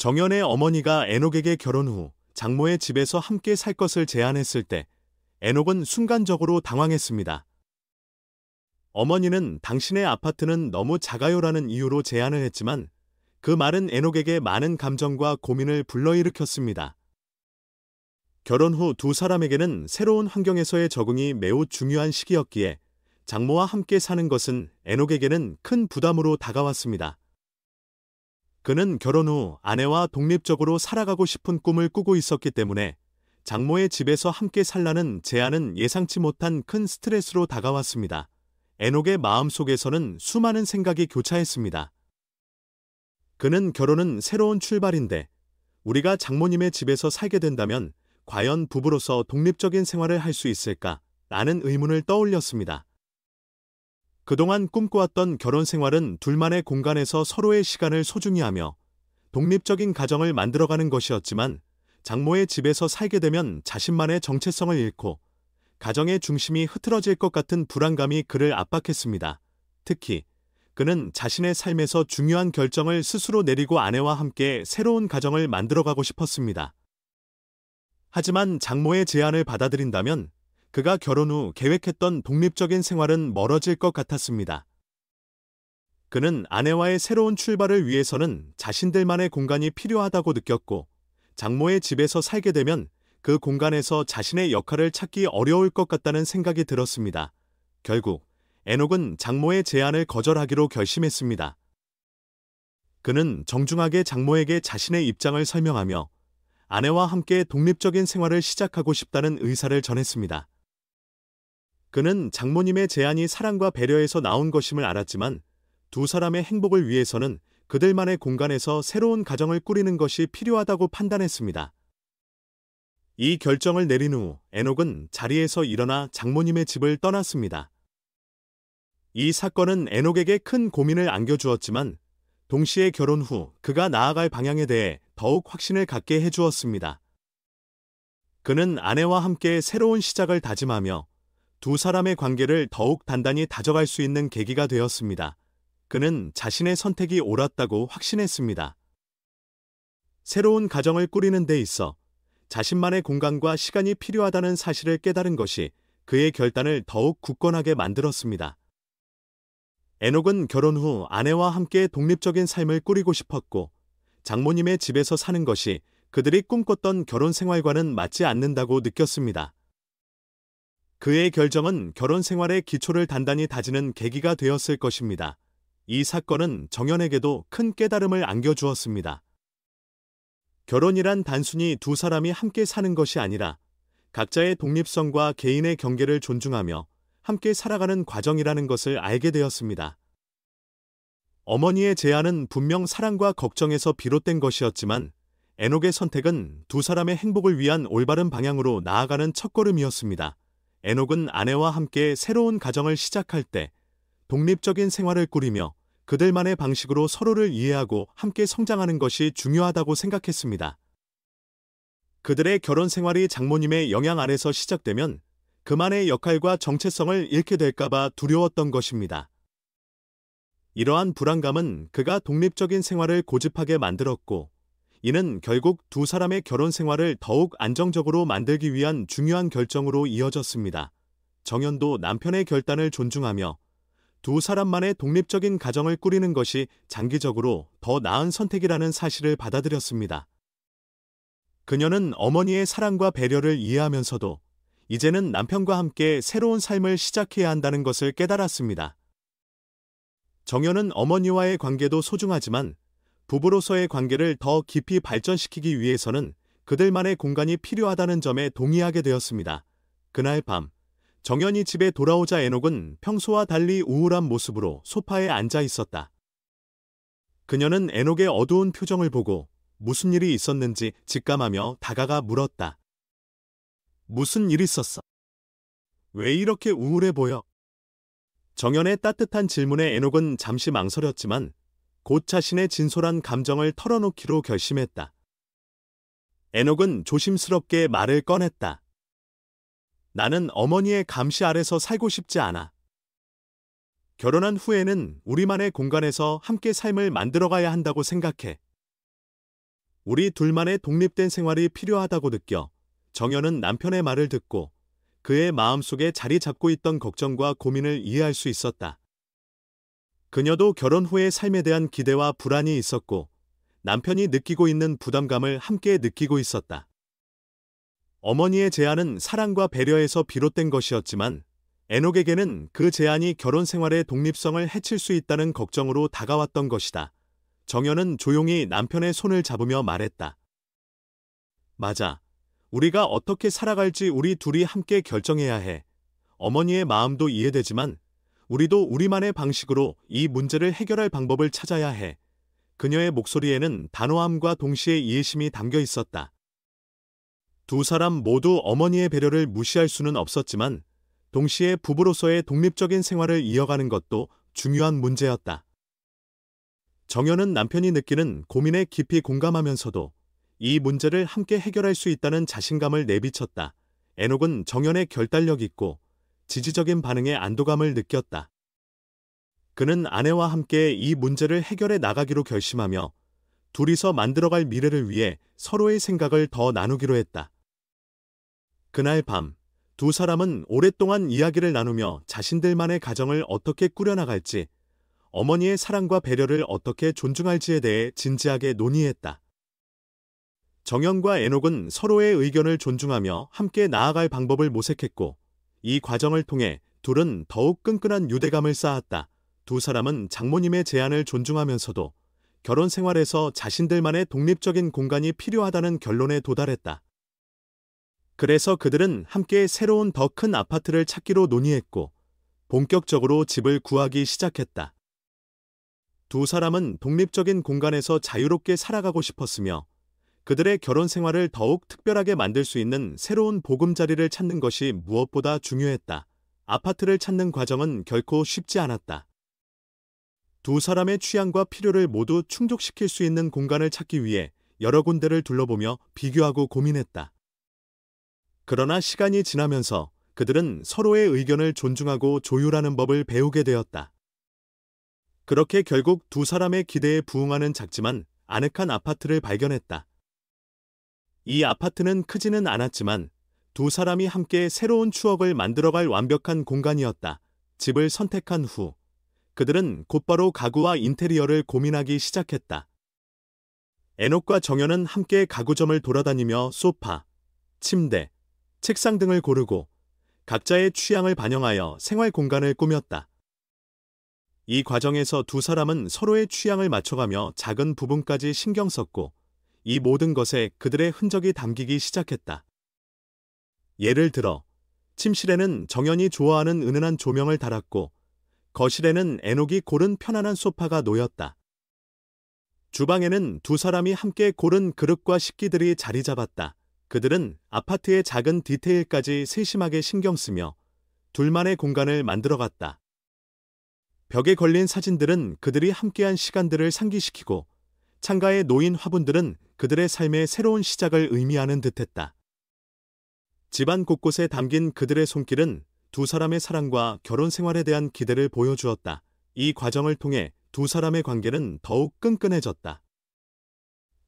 정연의 어머니가 에녹에게 결혼 후 장모의 집에서 함께 살 것을 제안했을 때 에녹은 순간적으로 당황했습니다. 어머니는 당신의 아파트는 너무 작아요라는 이유로 제안을 했지만 그 말은 에녹에게 많은 감정과 고민을 불러일으켰습니다. 결혼 후 두 사람에게는 새로운 환경에서의 적응이 매우 중요한 시기였기에 장모와 함께 사는 것은 에녹에게는 큰 부담으로 다가왔습니다. 그는 결혼 후 아내와 독립적으로 살아가고 싶은 꿈을 꾸고 있었기 때문에 장모의 집에서 함께 살라는 제안은 예상치 못한 큰 스트레스로 다가왔습니다. 에녹의 마음속에서는 수많은 생각이 교차했습니다. 그는 결혼은 새로운 출발인데 우리가 장모님의 집에서 살게 된다면 과연 부부로서 독립적인 생활을 할 수 있을까? 라는 의문을 떠올렸습니다. 그동안 꿈꿔왔던 결혼 생활은 둘만의 공간에서 서로의 시간을 소중히 하며 독립적인 가정을 만들어가는 것이었지만 장모의 집에서 살게 되면 자신만의 정체성을 잃고 가정의 중심이 흐트러질 것 같은 불안감이 그를 압박했습니다. 특히 그는 자신의 삶에서 중요한 결정을 스스로 내리고 아내와 함께 새로운 가정을 만들어가고 싶었습니다. 하지만 장모의 제안을 받아들인다면 그가 결혼 후 계획했던 독립적인 생활은 멀어질 것 같았습니다. 그는 아내와의 새로운 출발을 위해서는 자신들만의 공간이 필요하다고 느꼈고 장모의 집에서 살게 되면 그 공간에서 자신의 역할을 찾기 어려울 것 같다는 생각이 들었습니다. 결국 에녹은 장모의 제안을 거절하기로 결심했습니다. 그는 정중하게 장모에게 자신의 입장을 설명하며 아내와 함께 독립적인 생활을 시작하고 싶다는 의사를 전했습니다. 그는 장모님의 제안이 사랑과 배려에서 나온 것임을 알았지만 두 사람의 행복을 위해서는 그들만의 공간에서 새로운 가정을 꾸리는 것이 필요하다고 판단했습니다. 이 결정을 내린 후 에녹은 자리에서 일어나 장모님의 집을 떠났습니다. 이 사건은 에녹에게 큰 고민을 안겨주었지만 동시에 결혼 후 그가 나아갈 방향에 대해 더욱 확신을 갖게 해주었습니다. 그는 아내와 함께 새로운 시작을 다짐하며 두 사람의 관계를 더욱 단단히 다져갈 수 있는 계기가 되었습니다. 그는 자신의 선택이 옳았다고 확신했습니다. 새로운 가정을 꾸리는 데 있어 자신만의 공간과 시간이 필요하다는 사실을 깨달은 것이 그의 결단을 더욱 굳건하게 만들었습니다. 에녹은 결혼 후 아내와 함께 독립적인 삶을 꾸리고 싶었고 장모님의 집에서 사는 것이 그들이 꿈꿨던 결혼 생활과는 맞지 않는다고 느꼈습니다. 그의 결정은 결혼 생활의 기초를 단단히 다지는 계기가 되었을 것입니다. 이 사건은 정연에게도 큰 깨달음을 안겨주었습니다. 결혼이란 단순히 두 사람이 함께 사는 것이 아니라 각자의 독립성과 개인의 경계를 존중하며 함께 살아가는 과정이라는 것을 알게 되었습니다. 어머니의 제안은 분명 사랑과 걱정에서 비롯된 것이었지만 에녹의 선택은 두 사람의 행복을 위한 올바른 방향으로 나아가는 첫걸음이었습니다. 에녹은 아내와 함께 새로운 가정을 시작할 때 독립적인 생활을 꾸리며 그들만의 방식으로 서로를 이해하고 함께 성장하는 것이 중요하다고 생각했습니다. 그들의 결혼 생활이 장모님의 영향 아래서 시작되면 그만의 역할과 정체성을 잃게 될까봐 두려웠던 것입니다. 이러한 불안감은 그가 독립적인 생활을 고집하게 만들었고 이는 결국 두 사람의 결혼 생활을 더욱 안정적으로 만들기 위한 중요한 결정으로 이어졌습니다. 정연도 남편의 결단을 존중하며 두 사람만의 독립적인 가정을 꾸리는 것이 장기적으로 더 나은 선택이라는 사실을 받아들였습니다. 그녀는 어머니의 사랑과 배려를 이해하면서도 이제는 남편과 함께 새로운 삶을 시작해야 한다는 것을 깨달았습니다. 정연은 어머니와의 관계도 소중하지만 부부로서의 관계를 더 깊이 발전시키기 위해서는 그들만의 공간이 필요하다는 점에 동의하게 되었습니다. 그날 밤, 정연이 집에 돌아오자 에녹은 평소와 달리 우울한 모습으로 소파에 앉아 있었다. 그녀는 에녹의 어두운 표정을 보고 무슨 일이 있었는지 직감하며 다가가 물었다. 무슨 일 있었어? 왜 이렇게 우울해 보여? 정연의 따뜻한 질문에 에녹은 잠시 망설였지만 곧 자신의 진솔한 감정을 털어놓기로 결심했다. 에녹은 조심스럽게 말을 꺼냈다. 나는 어머니의 감시 아래서 살고 싶지 않아. 결혼한 후에는 우리만의 공간에서 함께 삶을 만들어가야 한다고 생각해. 우리 둘만의 독립된 생활이 필요하다고 느껴 정연은 남편의 말을 듣고 그의 마음속에 자리 잡고 있던 걱정과 고민을 이해할 수 있었다. 그녀도 결혼 후의 삶에 대한 기대와 불안이 있었고 남편이 느끼고 있는 부담감을 함께 느끼고 있었다. 어머니의 제안은 사랑과 배려에서 비롯된 것이었지만 에녹에게는 그 제안이 결혼 생활의 독립성을 해칠 수 있다는 걱정으로 다가왔던 것이다. 정연은 조용히 남편의 손을 잡으며 말했다. 맞아. 우리가 어떻게 살아갈지 우리 둘이 함께 결정해야 해. 어머니의 마음도 이해되지만 우리도 우리만의 방식으로 이 문제를 해결할 방법을 찾아야 해. 그녀의 목소리에는 단호함과 동시에 이해심이 담겨 있었다. 두 사람 모두 어머니의 배려를 무시할 수는 없었지만 동시에 부부로서의 독립적인 생활을 이어가는 것도 중요한 문제였다. 정연은 남편이 느끼는 고민에 깊이 공감하면서도 이 문제를 함께 해결할 수 있다는 자신감을 내비쳤다. 에녹은 정연의 결단력 있고 지지적인 반응에 안도감을 느꼈다. 그는 아내와 함께 이 문제를 해결해 나가기로 결심하며 둘이서 만들어갈 미래를 위해 서로의 생각을 더 나누기로 했다. 그날 밤, 두 사람은 오랫동안 이야기를 나누며 자신들만의 가정을 어떻게 꾸려나갈지, 어머니의 사랑과 배려를 어떻게 존중할지에 대해 진지하게 논의했다. 정영과 에녹은 서로의 의견을 존중하며 함께 나아갈 방법을 모색했고 이 과정을 통해 둘은 더욱 끈끈한 유대감을 쌓았다. 두 사람은 장모님의 제안을 존중하면서도 결혼 생활에서 자신들만의 독립적인 공간이 필요하다는 결론에 도달했다. 그래서 그들은 함께 새로운 더 큰 아파트를 찾기로 논의했고 본격적으로 집을 구하기 시작했다. 두 사람은 독립적인 공간에서 자유롭게 살아가고 싶었으며 그들의 결혼 생활을 더욱 특별하게 만들 수 있는 새로운 보금자리를 찾는 것이 무엇보다 중요했다. 아파트를 찾는 과정은 결코 쉽지 않았다. 두 사람의 취향과 필요를 모두 충족시킬 수 있는 공간을 찾기 위해 여러 군데를 둘러보며 비교하고 고민했다. 그러나 시간이 지나면서 그들은 서로의 의견을 존중하고 조율하는 법을 배우게 되었다. 그렇게 결국 두 사람의 기대에 부응하는 작지만 아늑한 아파트를 발견했다. 이 아파트는 크지는 않았지만 두 사람이 함께 새로운 추억을 만들어갈 완벽한 공간이었다. 집을 선택한 후 그들은 곧바로 가구와 인테리어를 고민하기 시작했다. 에녹과 정연은 함께 가구점을 돌아다니며 소파, 침대, 책상 등을 고르고 각자의 취향을 반영하여 생활 공간을 꾸몄다. 이 과정에서 두 사람은 서로의 취향을 맞춰가며 작은 부분까지 신경 썼고 이 모든 것에 그들의 흔적이 담기기 시작했다. 예를 들어 침실에는 정연이 좋아하는 은은한 조명을 달았고 거실에는 에녹이 고른 편안한 소파가 놓였다. 주방에는 두 사람이 함께 고른 그릇과 식기들이 자리 잡았다. 그들은 아파트의 작은 디테일까지 세심하게 신경 쓰며 둘만의 공간을 만들어갔다. 벽에 걸린 사진들은 그들이 함께한 시간들을 상기시키고 창가에 놓인 화분들은 그들의 삶의 새로운 시작을 의미하는 듯했다. 집안 곳곳에 담긴 그들의 손길은 두 사람의 사랑과 결혼 생활에 대한 기대를 보여주었다. 이 과정을 통해 두 사람의 관계는 더욱 끈끈해졌다.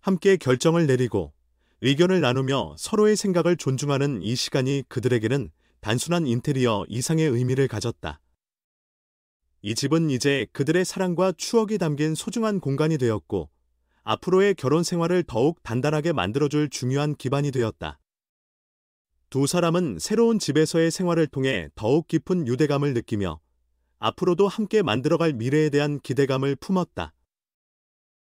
함께 결정을 내리고 의견을 나누며 서로의 생각을 존중하는 이 시간이 그들에게는 단순한 인테리어 이상의 의미를 가졌다. 이 집은 이제 그들의 사랑과 추억이 담긴 소중한 공간이 되었고 앞으로의 결혼 생활을 더욱 단단하게 만들어줄 중요한 기반이 되었다. 두 사람은 새로운 집에서의 생활을 통해 더욱 깊은 유대감을 느끼며 앞으로도 함께 만들어갈 미래에 대한 기대감을 품었다.